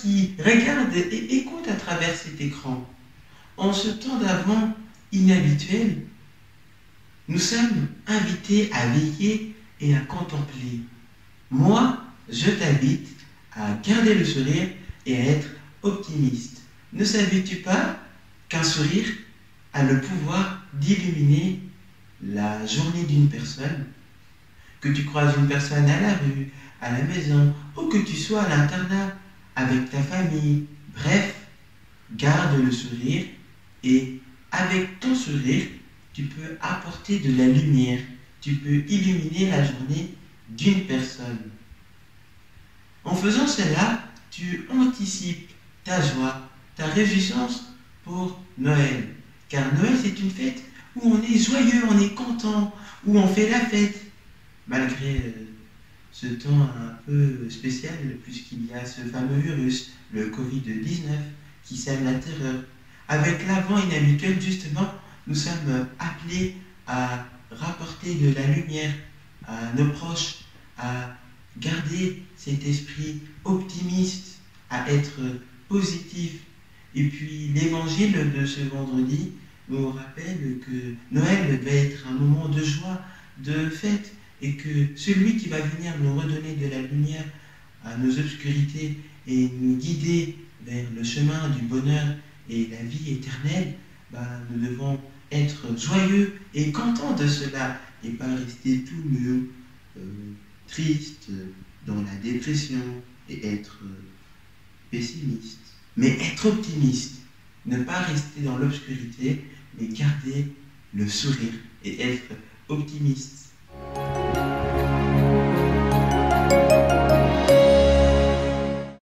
qui regarde et écoute à travers cet écran, en ce temps d'avant inhabituel, nous sommes invités à veiller et à contempler. Moi, je t'invite à garder le sourire et à être optimiste. Ne savais-tu pas qu'un sourire a le pouvoir d'illuminer la journée d'une personne? Que tu croises une personne à la rue, à la maison, ou que tu sois à l'internat avec ta famille, bref, garde le sourire et avec ton sourire, tu peux apporter de la lumière, tu peux illuminer la journée d'une personne. En faisant cela, tu anticipes ta joie, ta réjouissance pour Noël. Car Noël, c'est une fête où on est joyeux, on est content, où on fait la fête, malgré euh, ce temps un peu spécial, puisqu'il y a ce fameux virus, le Covid-19, qui sème la terreur. Avec l'avant inhabituel, justement, nous sommes appelés à rapporter de la lumière à nos proches, à garder cet esprit optimiste, à être positif. Et puis l'évangile de ce vendredi nous rappelle que Noël va être un moment de joie, de fête, et que celui qui va venir nous redonner de la lumière à nos obscurités et nous guider vers le chemin du bonheur et la vie éternelle, ben, nous devons être joyeux et contents de cela et pas rester tout mieux euh, triste, dans la dépression et être pessimiste. Mais être optimiste, ne pas rester dans l'obscurité, mais garder le sourire et être optimiste.